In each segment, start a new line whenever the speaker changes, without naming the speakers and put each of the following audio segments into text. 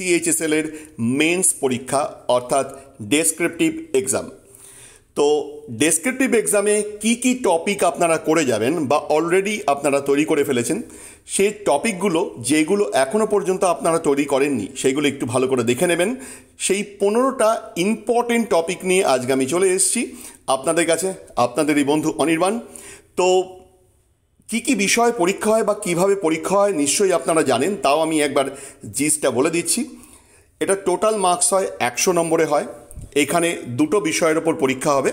CHSL এর men's পরীক্ষা, অর্থাৎ ডেসক্রিপটিভ এক্সাম তো ডেসক্রিপটিভ এক্সামে কি কি টপিক আপনারা করে যাবেন বা অলরেডি আপনারা তৈরি করে ফেলেছেন, সেই টপিকগুলো যেগুলো এখনও পর্যন্ত আপনারা তৈরি করেননি সেইগুলো একটু ভালো করে দেখে নেবেন। সেই পনেরোটা ইম্পর্টেন্ট টপিক নিয়ে আজকে আমি চলে এসেছি। আপনাদের কাছে, আপনাদেরই বন্ধু অনির্বাণ। তো কি কি বিষয় পরীক্ষা হয় বা কীভাবে পরীক্ষা হয় নিশ্চয়ই আপনারা জানেন, তাও আমি একবার জিসটা বলে দিচ্ছি। এটা টোটাল মার্কস হয় একশো নম্বরে হয়। এখানে দুটো বিষয়ের ওপর পরীক্ষা হবে,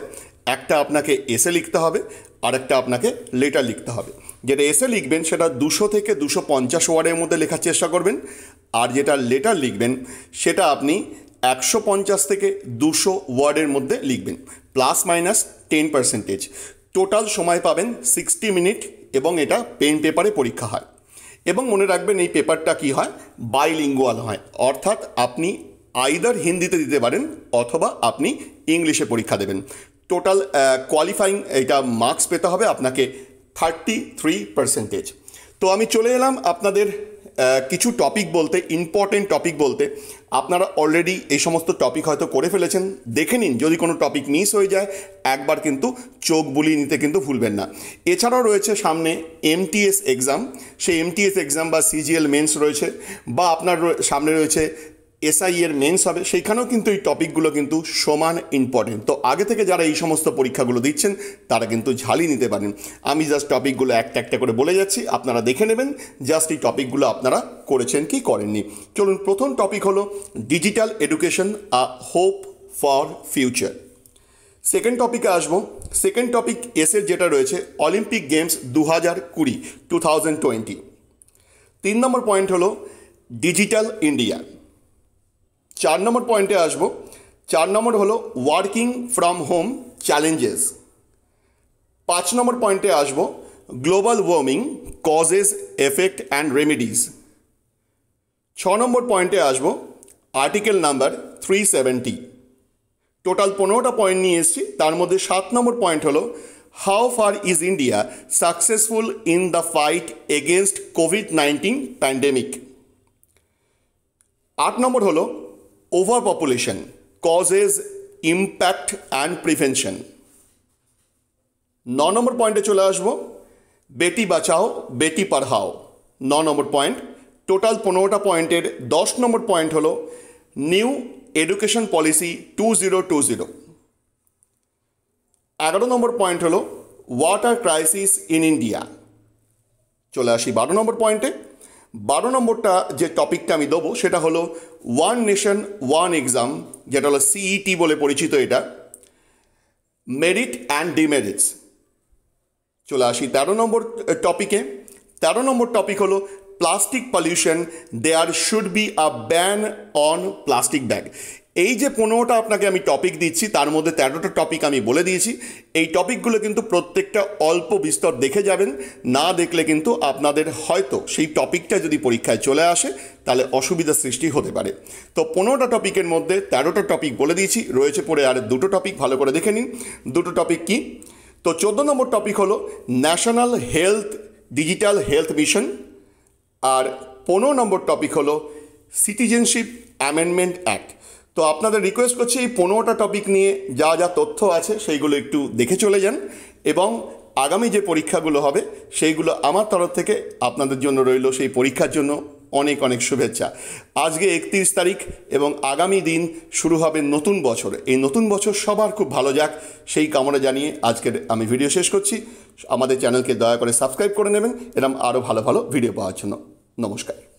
একটা আপনাকে এসে লিখতে হবে আর একটা আপনাকে লেটার লিখতে হবে। যেটা এসে লিখবেন সেটা দুশো থেকে দুশো পঞ্চাশ ওয়ার্ডের মধ্যে লেখার চেষ্টা করবেন, আর যেটা লেটার লিখবেন সেটা আপনি একশো পঞ্চাশ থেকে দুশো ওয়ার্ডের মধ্যে লিখবেন plus minus ten percentage total সময় পাবেন সিক্সটি মিনিট এবং এটা পেন পেপারে পরীক্ষা হয়। এবং মনে রাখবেন এই পেপারটা কি হয়? বাইলিঙ্গুয়াল হয়। অর্থাৎ আপনি আইদার হিন্দিতে দিতে পারেন অথবা আপনি ইংলিশে পরীক্ষা দেবেন। টোটাল কোয়ালিফাইং এটা মার্কস পেতে হবে আপনাকে থার্টি থ্রি পার্সেন্টেজ তো আমি চলে এলাম আপনাদের কিছু টপিক বলতে ইম্পর্টেন্ট টপিক বলতে, আপনারা অলরেডি এই সমস্ত টপিক হয়তো করে ফেলেছেন। দেখে নিন, যদি কোনো টপিক মিস হয়ে যায়, একবার কিন্তু চোখ বুলিয়ে নিতে কিন্তু ভুলবেন না। এছাড়াও রয়েছে সামনে এমটিএস এক্সাম সেই এমটিএস এক্সাম বা সিজিএল মেন্স রয়েছে, বা আপনার সামনে রয়েছে এসআই এর মেন্স হবে। সেইখানেও কিন্তু এই টপিকগুলো কিন্তু সমান ইম্পর্টেন্ট তো আগে থেকে যারা এই সমস্ত পরীক্ষাগুলো দিচ্ছেন, তারা কিন্তু ঝালিয়ে নিতে পারেন। আমি জাস্ট টপিকগুলো একটা একটা করে বলে যাচ্ছি। আপনারা দেখে নেবেন জাস্ট এই টপিকগুলো আপনারা করেছেন কি করেননি। চলুন, প্রথম টপিক হলো digital education a hope for future second টপিকে আসব। সেকেন্ড টপিক এসের যেটা রয়েছে অলিম্পিক গেমস দু হাজার কুড়ি টু থাউজেন্ড টোয়েন্টি তিন নম্বর পয়েন্ট হলো ডিজিটাল ইন্ডিয়া চার নম্বর পয়েন্টে আসব। চার নম্বর হলো ওয়ার্কিং ফ্রম হোম চ্যালেঞ্জেস পাঁচ নম্বর পয়েন্টে আসব global warming causes effect and remedies ছ নম্বর পয়েন্টে আসব article number three seventy total পনেরোটা পয়েন্ট নিয়ে এসেছি, তার মধ্যে সাত নম্বর পয়েন্ট হলো how far is India successful in the fight against covid nineteen pandemic আট নম্বর হলো overpopulation causes impact and prevention ন নম্বর পয়েন্টে চলে আসব। বেটি বাঁচাও, বেটি পড়াও। ন নম্বর পয়েন্ট টোটাল পনেরোটা পয়েন্টের দশ নম্বর পয়েন্ট হলো new education policy two zero two zero এগারো নম্বর পয়েন্ট হলো ওয়াটার ক্রাইসিস ইন ইন্ডিয়া চলে আসি বারো নম্বর পয়েন্টে বারো নম্বরটা যে টপিকটা আমি দেবো, সেটা হলো ওয়ান নেশন ওয়ান এক্সাম যেটা হলো সিইটি বলে পরিচিত এটা। মেরিট অ্যান্ড ডিমেরিটস চলে আসি তেরো নম্বর টপিকে তেরো নম্বর টপিক হলো plastic pollution there should be a ban on plastic bag এই যে পনেরোটা আপনাকে আমি টপিক দিচ্ছি, তার মধ্যে তেরোটা টপিক আমি বলে দিয়েছি। এই টপিকগুলো কিন্তু প্রত্যেকটা অল্প বিস্তর দেখে যাবেন, না দেখলে কিন্তু আপনাদের হয়তো সেই টপিকটা যদি পরীক্ষায় চলে আসে, তাহলে অসুবিধা সৃষ্টি হতে পারে। তো পনেরোটা টপিকের মধ্যে তেরোটা টপিক বলে দিয়েছি, রয়েছে পড়ে আর দুটো টপিক ভালো করে দেখে নিন। দুটো টপিক কি? তো চোদ্দ নম্বর টপিক হলো national health digital health mission আর পনেরো নম্বর টপিক হলো সিটিজেনশিপ অ্যামেন্ডমেন্ট অ্যাক্ট তো আপনাদের রিকোয়েস্ট করছি এই পনেরোটা টপিক নিয়ে যা যা তথ্য আছে সেইগুলো একটু দেখে চলে যান এবং আগামী যে পরীক্ষাগুলো হবে সেইগুলো আমার তরফ থেকে আপনাদের জন্য রইল সেই পরীক্ষার জন্য অনেক অনেক শুভেচ্ছা। আজকে একত্রিশ তারিখ এবং আগামী দিন শুরু হবে নতুন বছর। এই নতুন বছর সবার খুব ভালো যাক সেই কামনা জানিয়ে আজকের আমি ভিডিও শেষ করছি। আমাদের চ্যানেলকে দয়া করে সাবস্ক্রাইব করে নেবেন। এরম আরও ভালো ভালো ভিডিও পাওয়ার জন্য নমস্কার।